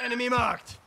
Enemy marked.